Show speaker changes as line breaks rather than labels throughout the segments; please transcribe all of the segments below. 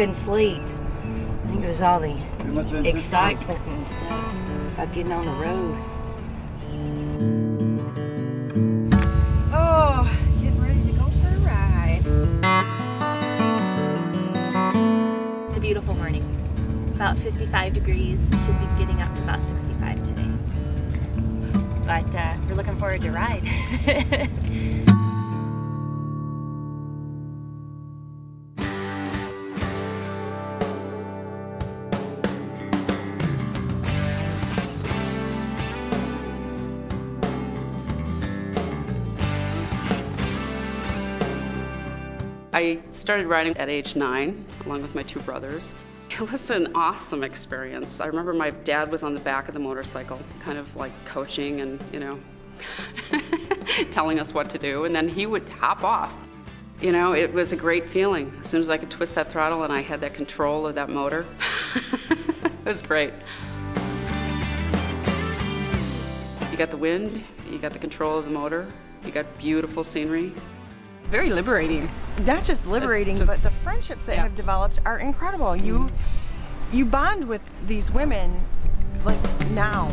couldn't sleep. I think it was all the excitement and stuff about getting on the road.
Oh, getting ready to go for a ride.
It's a beautiful morning. About 55 degrees. Should be getting up to about 65 today. But uh, we're looking forward to ride.
I started riding at age nine, along with my two brothers. It was an awesome experience. I remember my dad was on the back of the motorcycle, kind of like coaching and, you know, telling us what to do, and then he would hop off. You know, it was a great feeling. As soon as I could twist that throttle and I had that control of that motor, it was great. You got the wind, you got the control of the motor, you got beautiful scenery,
Very liberating. Not just liberating,
just-
but the friendships that
Yeah.
have developed are incredible. You mm-hmm. you bond with these women like now.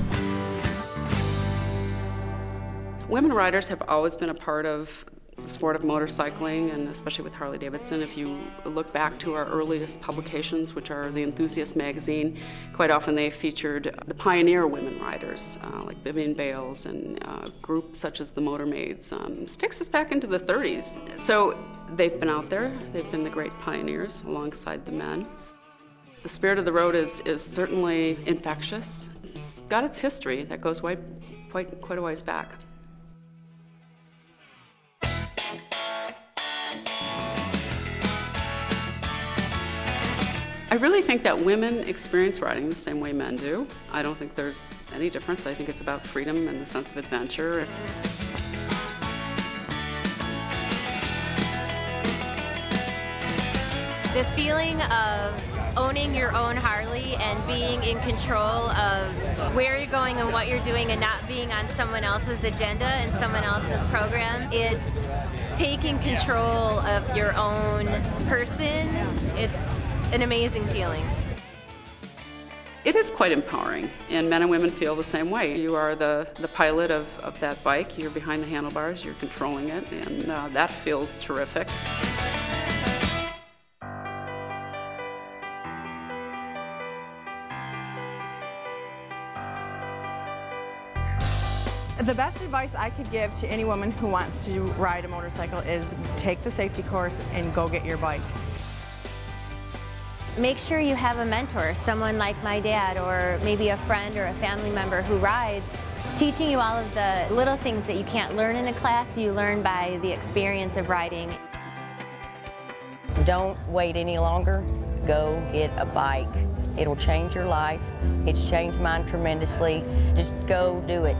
Women writers have always been a part of the sport of motorcycling, and especially with Harley Davidson. If you look back to our earliest publications, which are the Enthusiast magazine, quite often they featured the pioneer women riders, uh, like Vivian Bales and uh, groups such as the Motor Maids. Um, takes us back into the 30s. So they've been out there, they've been the great pioneers alongside the men. The spirit of the road is, is certainly infectious. It's got its history that goes way, quite, quite a ways back. I really think that women experience riding the same way men do. I don't think there's any difference. I think it's about freedom and the sense of adventure.
the feeling of owning your own Harley and being in control of where you're going and what you're doing and not being on someone else's agenda and someone else's program. It's taking control of your own person. It's an amazing feeling.
It is quite empowering, and men and women feel the same way. You are the, the pilot of, of that bike, you're behind the handlebars, you're controlling it, and uh, that feels terrific.
The best advice I could give to any woman who wants to ride a motorcycle is take the safety course and go get your bike.
Make sure you have a mentor, someone like my dad, or maybe a friend or a family member who rides, teaching you all of the little things that you can't learn in a class, you learn by the experience of riding.
Don't wait any longer. Go get a bike. It'll change your life. It's changed mine tremendously. Just go do it.